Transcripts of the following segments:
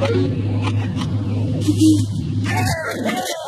Thank you.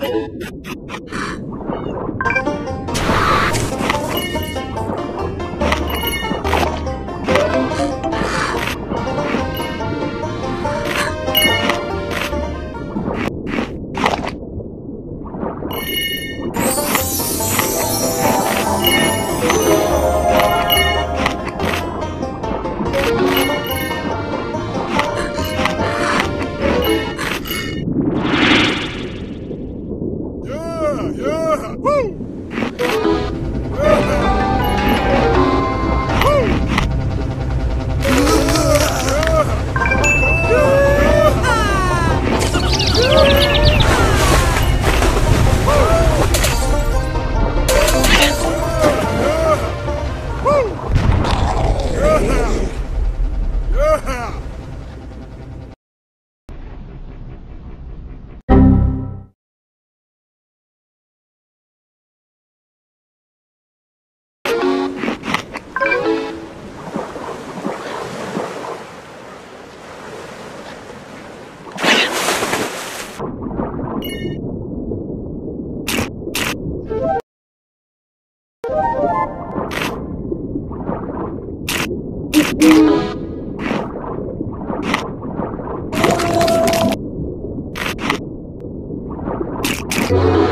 Oh, my God. Bye.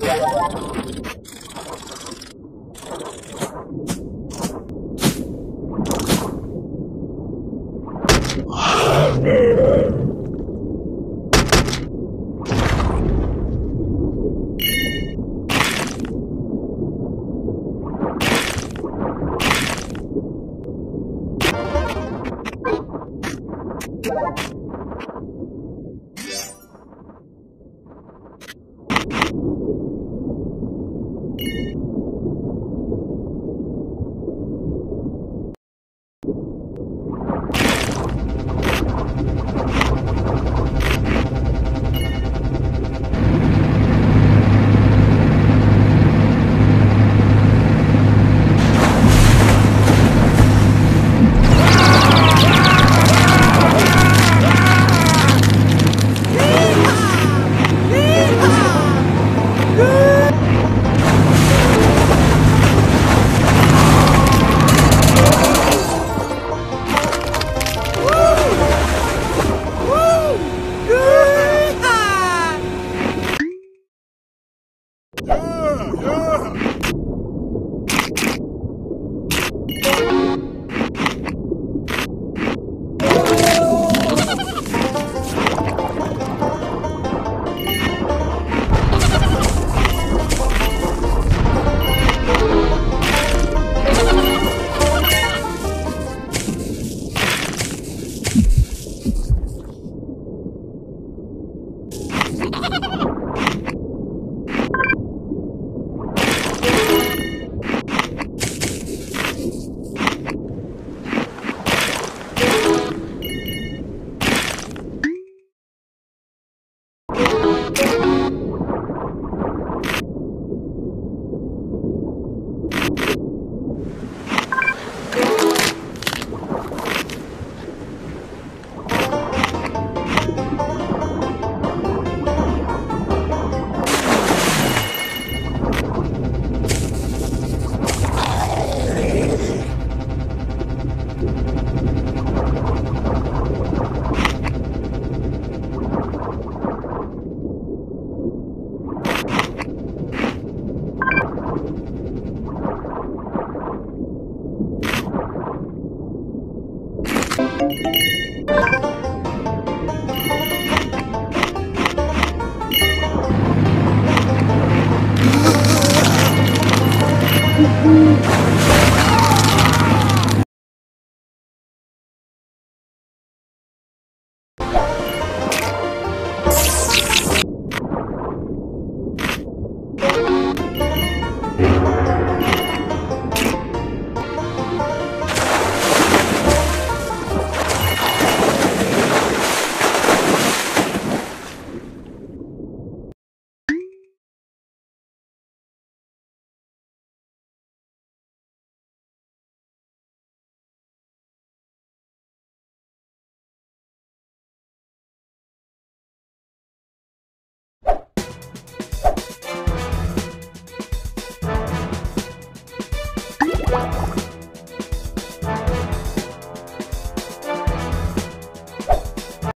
Yeah.